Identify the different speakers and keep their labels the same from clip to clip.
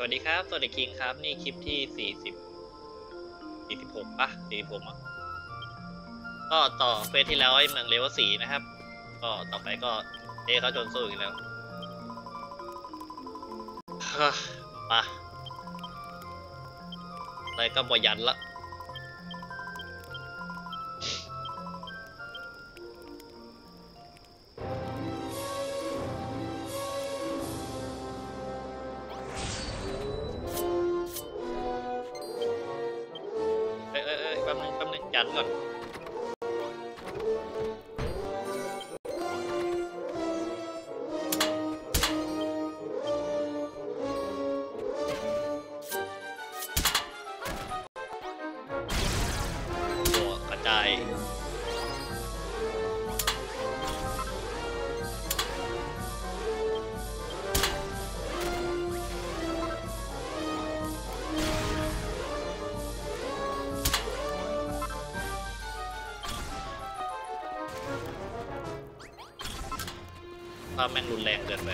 Speaker 1: สวัสดีครับ สวัสดีคิงครับ นี่คลิปที่สี่สิบสี่สิบหกปะสี่สิบหกอะก็ต่อเฟสที่แล้วไอ้เมืองเลเวลสีนะครับ ก็ต่อไปก็เอเขาจนสู้อีกแล้วฮ่ามาอะไรก็บอยันละ ภาแม่งรุนแรงเกินไป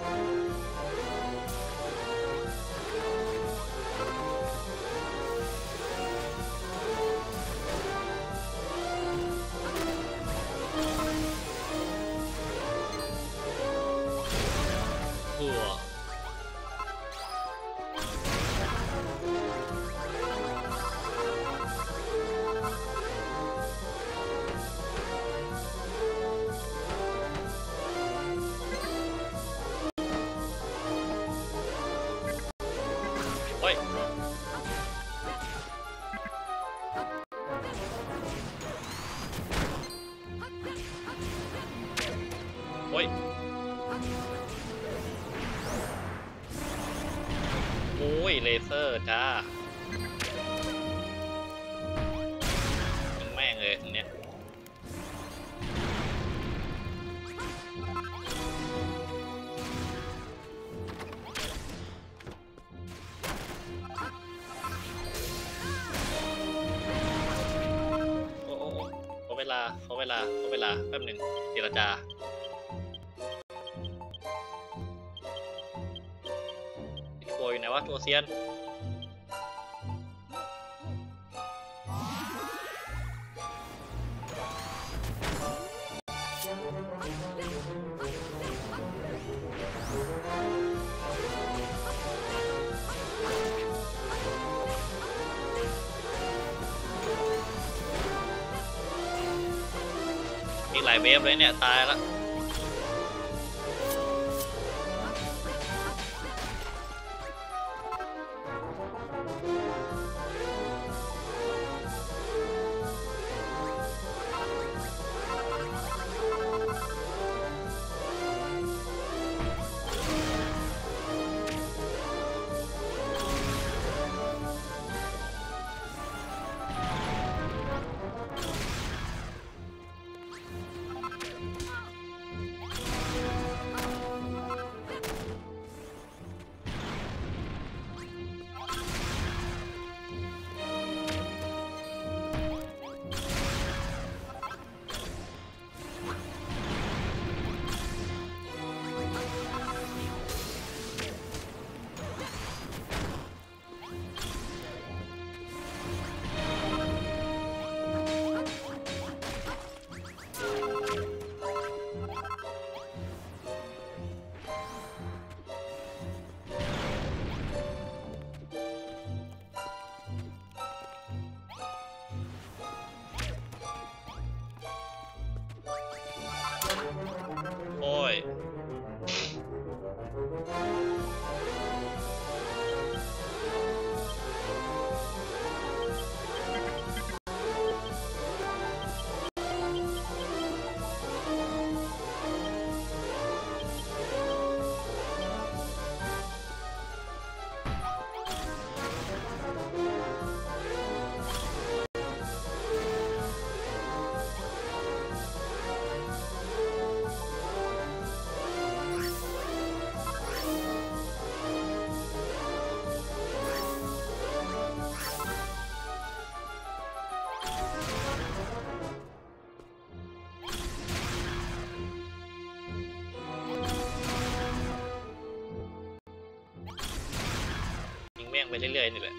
Speaker 1: ทั่ เลเซอร์จ้าแม่งเลยตรงเนี้ยโอ้โอ้โอ้ขอเวลาขอเวลาขอเวลาแป๊บหนึ่งเจรจา ตัวเซียนมีหลายเวฟเลยเนี่ย ตายแล้ว fight. เรื่อยๆนี่แหละ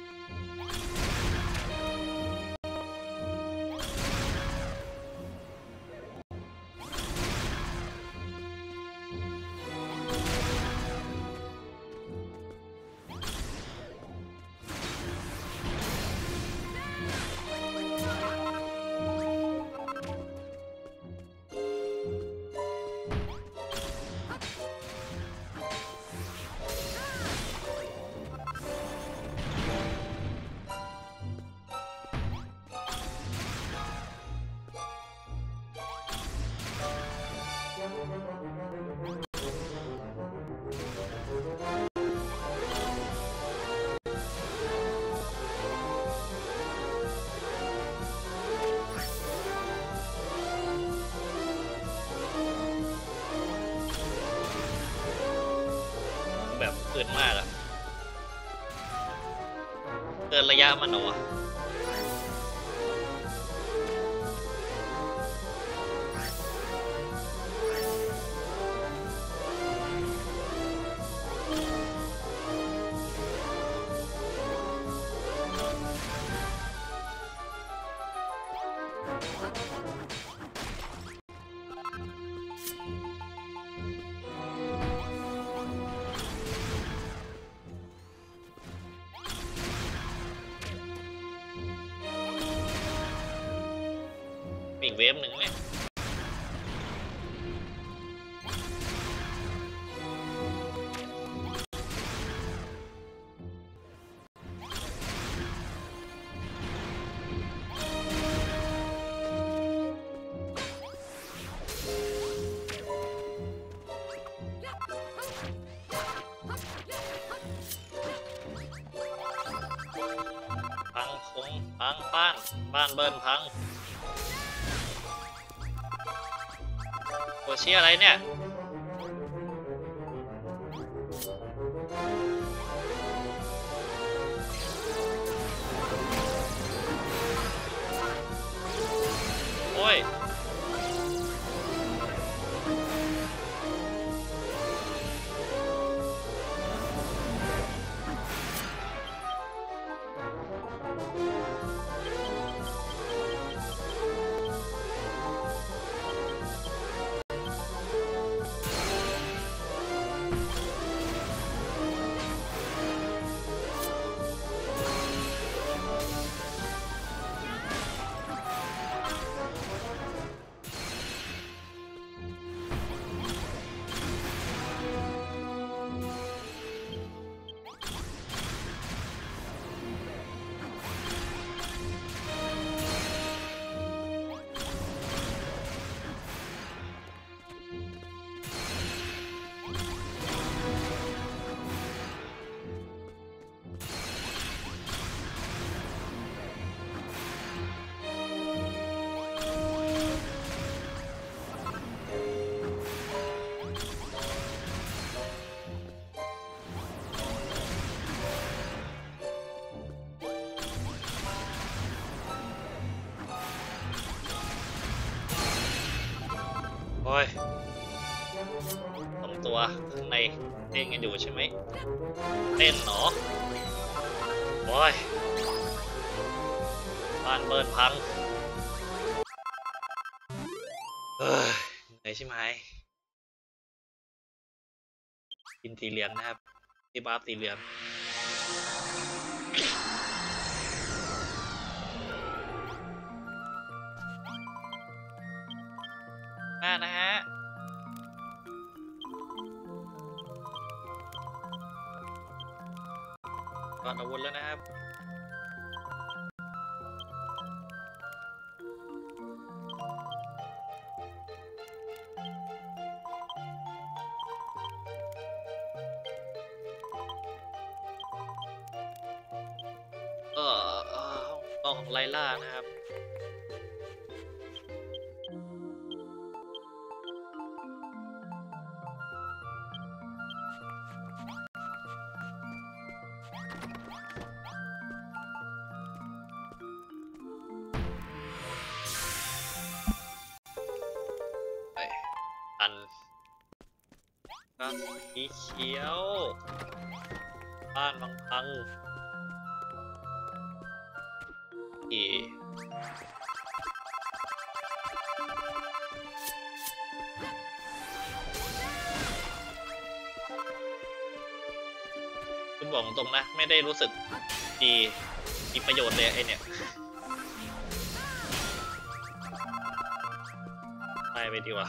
Speaker 1: ระยะมันเหรอวะ มี หัวชี้อะไรเนี่ย เต้นกันอยู่ใช่ไหมเต้นเหรอโอ้ยบ้านเบิร์นพังเฮ้ยเหนื่อยใช่ไหมกินสีเหลืองนะครับที่บ้าสีเหลืองมานะฮะ ก่อนอาวุธแล้วนะครับ บอกตรงนะ ไม่ได้รู้สึกดีมีประโยชน์เลยไอเนี่ยไปไปดีกว่า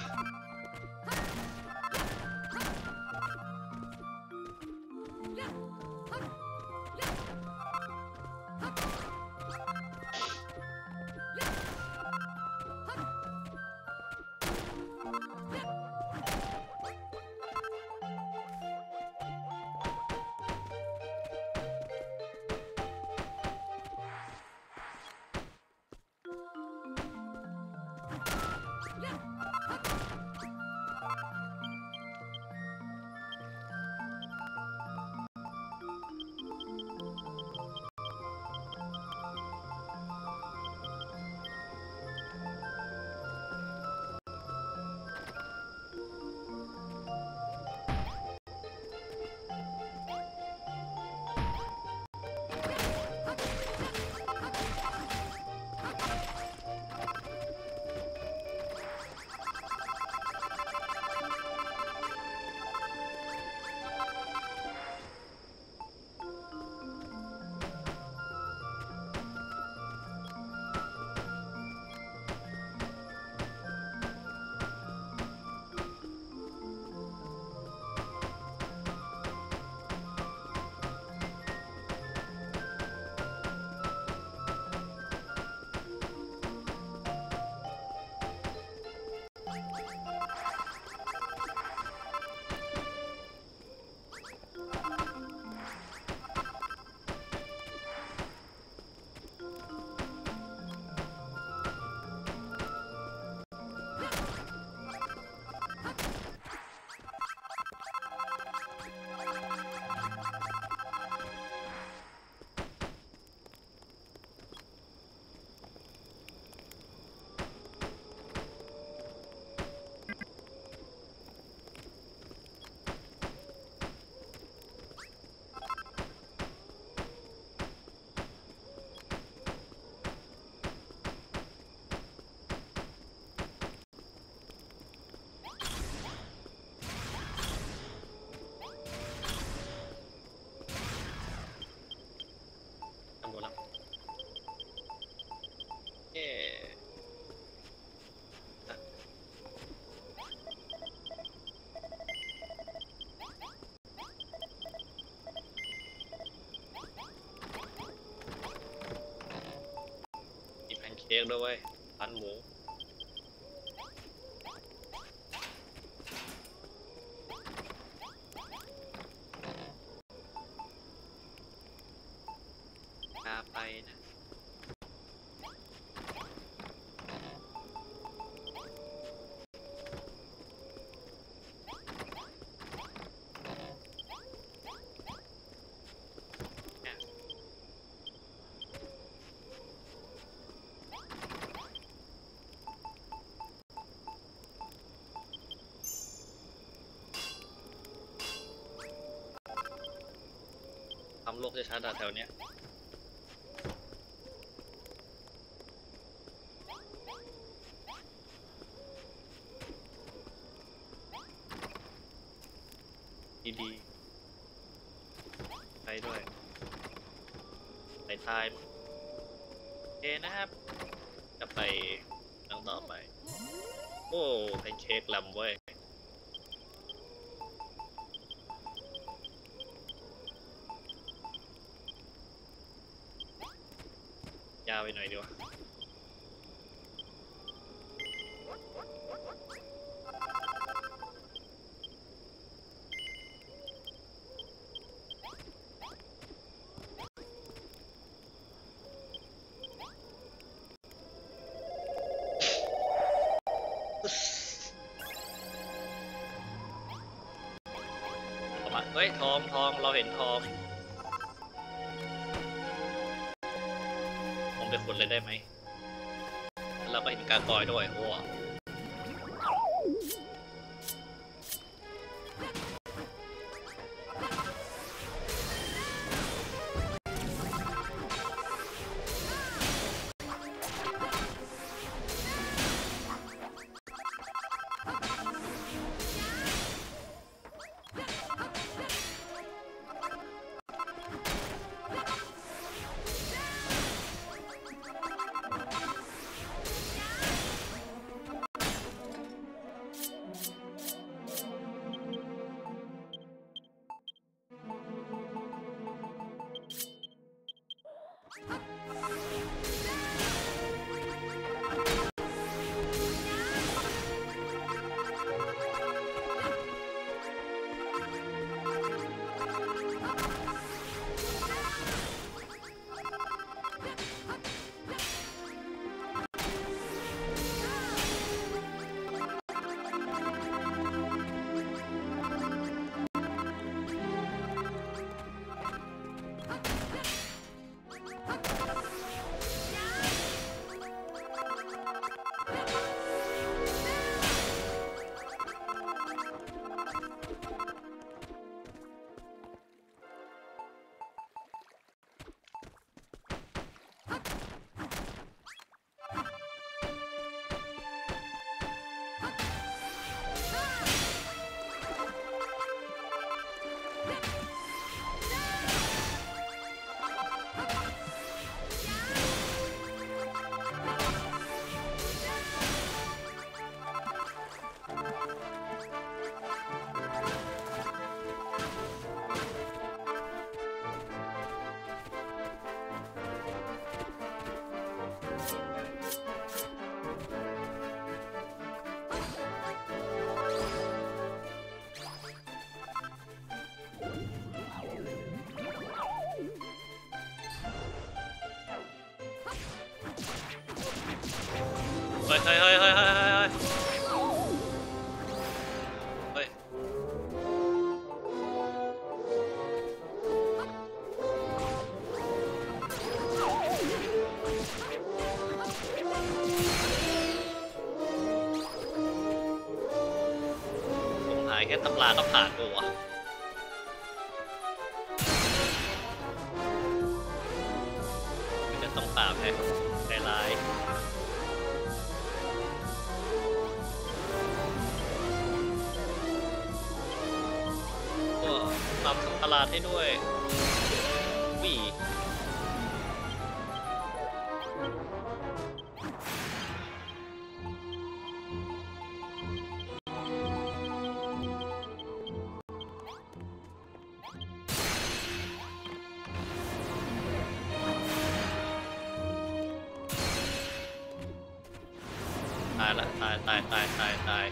Speaker 1: มีแพนเค้กด้วยเวยร้านหมู พาไปนะ ทำ โลกจะชัดๆอะแถวเนี้ยดีๆไปด้วย ไปทายโอเคนะครับ จะไปนั่งต่อไป โอ้แพนเค้กลำเว้ยาวไปหน่อยดีกว่าเฮ้ยทองทองเราเห็นทอง เลยได้ไหม แล้วเราก็เห็นกากอยด้วยโอ้ เฮ้ยเฮ้ยเฮ้ยเฮ้ยเฮ้ยผมหายแค่ตำราก็ผ่าน ตายละตายตายตายตายตาย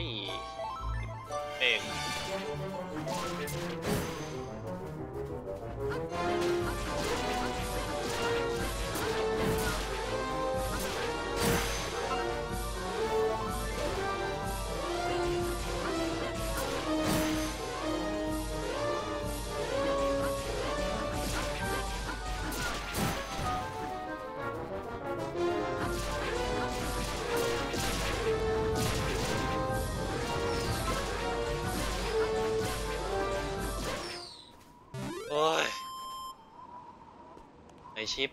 Speaker 1: Hey, Big. ชิป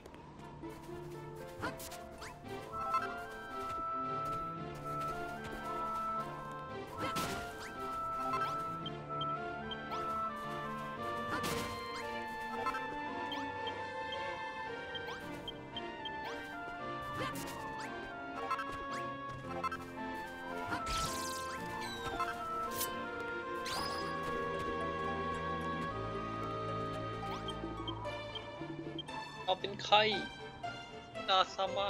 Speaker 1: เป็นใครนาซามะ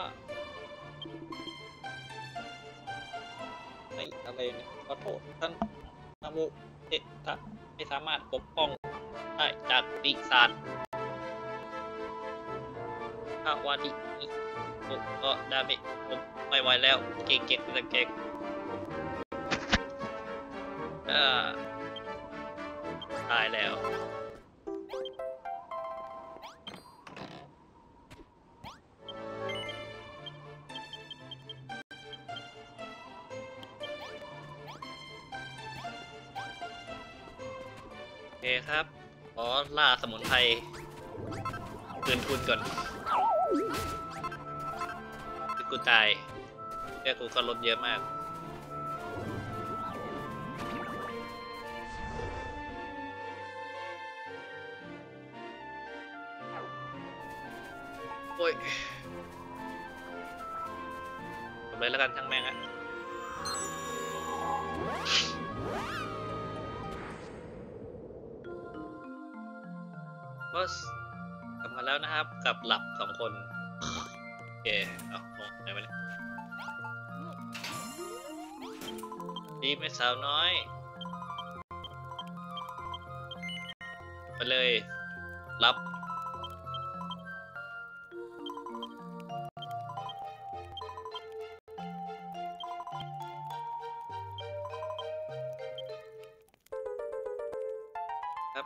Speaker 1: ไออะไรเนี่ยขอโทษท่านนามุเอะทะไม่สามารถปกป้องได้จากปีศาจอาวาดิโอ้ก็ดาเมจผมไม่ไหวแล้ว เก่งเก่เก่งอ่า กูก็ลดเยอะมาก โอ้ยทำเลยแล้วกันช่างแม่งอะก็กลับมาแล้วนะครับ กับหลับสองคน โอเค เอามองไหนมาเนี่ย ดีไหม่สาวน้อย ไปเลย รับ ครับ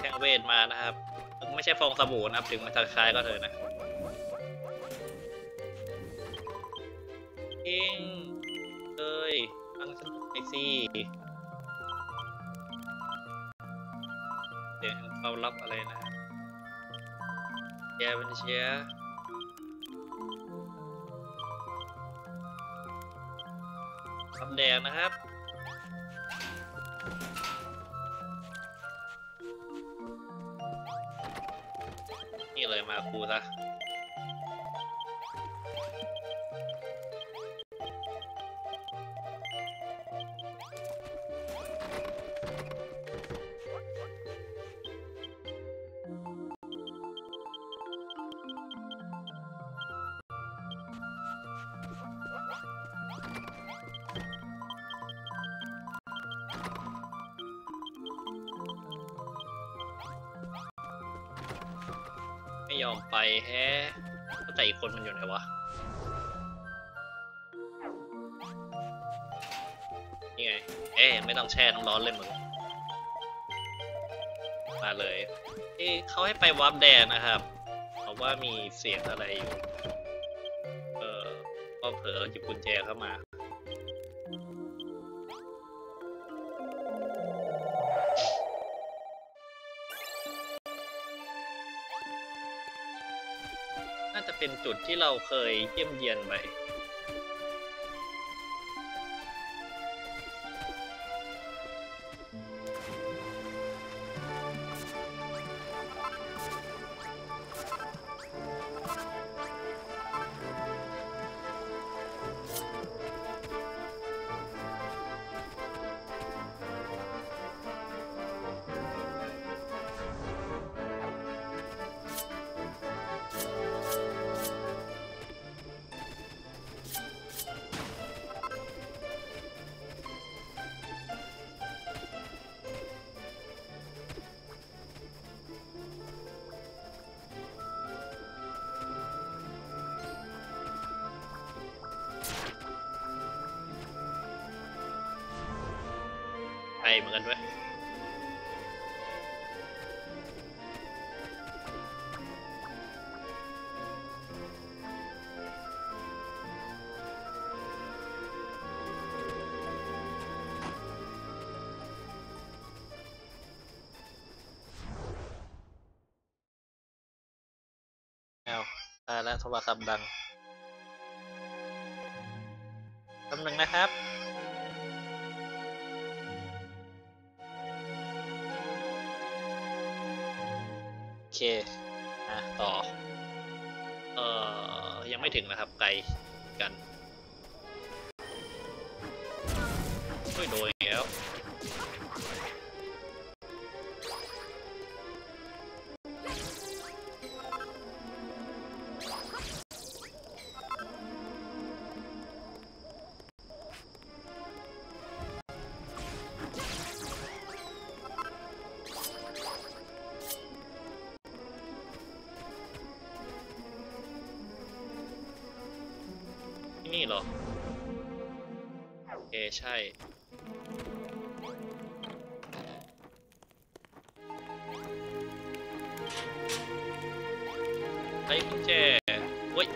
Speaker 1: แท่งเวทมานะครับ ไม่ใช่ฟองสบู่นะครับ ถึงมันจะคล้ายก็เถอะนะ พิงเอ้ยฟังฉันไปสิเดี๋ยวเรารับอะไรนะครับเชียร์เป็นเชียร์รับแดงนะครับนี่เลยมาครูซะ นมันอยู่ไหนวะ นี่ไง เอ๊ไม่ต้องแช่น้ำร้อนเลยมึง มาเลย เอ๊เขาให้ไปวาร์ปแดนนะครับเพราะว่ามีเสียงอะไรอยู่ เออก็เผลอหยิบกุญแจเข้ามา เป็นจุดที่เราเคยเยี่ยมเยียนไป เหมือนกันด้วยายแล้วโทรศัพท์ดังแป๊บหนึ่งนะครับ ไม่ถึงนะครับ ไกลกันช่วยโดยแล้ว ใช่ไอ้กุญแจเว้ย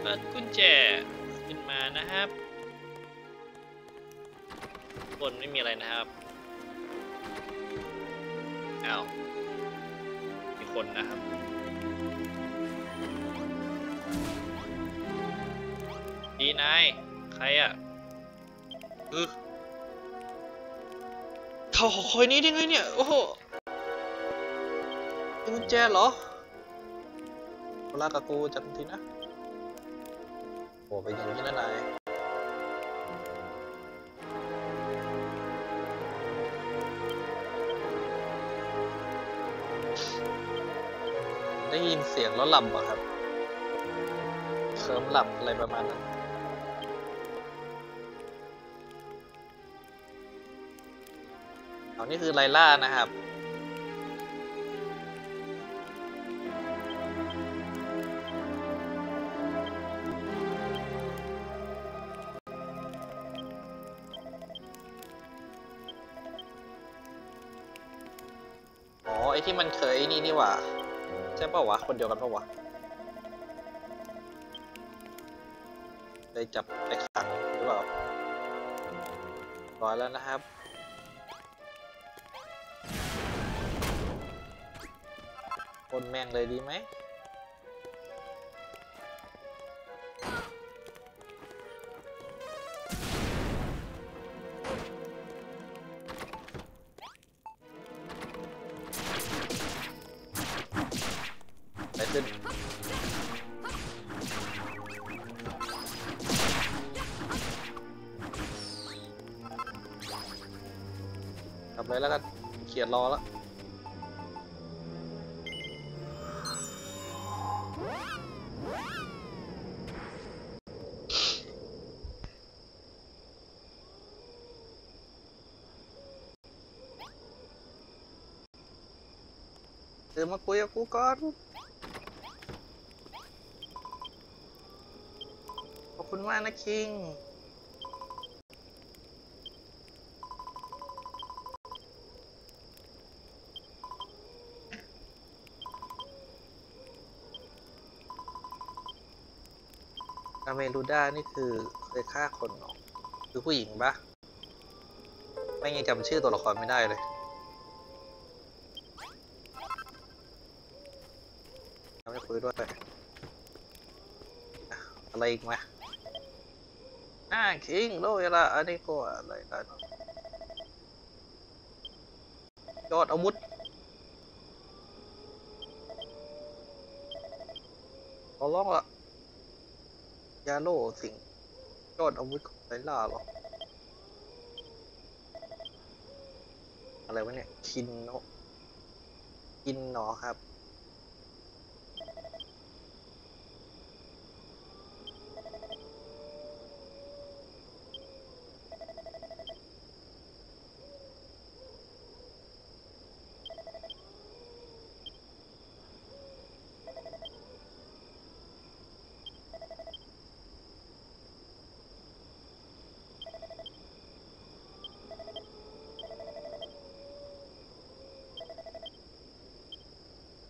Speaker 1: เปิดกุญแจขึ้นมานะครับ บนไม่มีอะไรนะครับอ้าวมีคนนะครับ นาย ใครอะคือเขาขอคอยนี้ได้ไงเนี่ย โอ้โหกุญแจเหรอเวลากับกูจัดทีนะโอ้ไปอย่างนี้นะนายได้ยินเสียงแล้วหลับเหรอครับ เคลิ้มหลับอะไรประมาณนั้น อานี่คือไลล่านะครับ อ๋อ ไอที่มันเคยไอ้นี่นี่หว่า ใช่ป่าวะ คนเดียวกันป่าวะเลยจับไปขังหรือเปล่าร้อยแล้วนะครับ คนแม่งเลยดีไหมไปขึ้นทำเลยแล้วกันเขียนรอแล้ว เดี๋ยวมาคุยกับกูก่อนขอบคุณมากนะคิงอาเมรูด้านี่คือเคยฆ่าคนหรอคือผู้หญิงปะไม่ยังจำชื่อตัวละครไม่ได้เลยเราไม่คุย ด้วย อะไรอีกไหมอ่าคิงโลยละอันนี้ก็อะไรกันยอดอาวุธขอร้องละยาโลสิ่งยอดอาวุธของไลล่าหรอ อะไรวะเนี่ย คินโนคินเนอครับ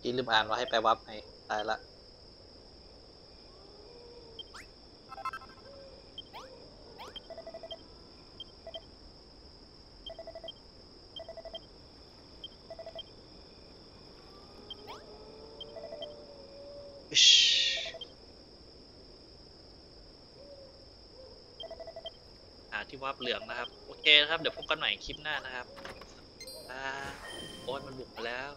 Speaker 1: อีลืมอ่านว่าให้ไปวับไงตายละอิ๊ชหาที่วับเหลืองนะครับ โอเคนะครับ เดี๋ยวพบกันใหม่คลิปหน้านะครับ อ่า โอ้ยมันบุกมาแล้ว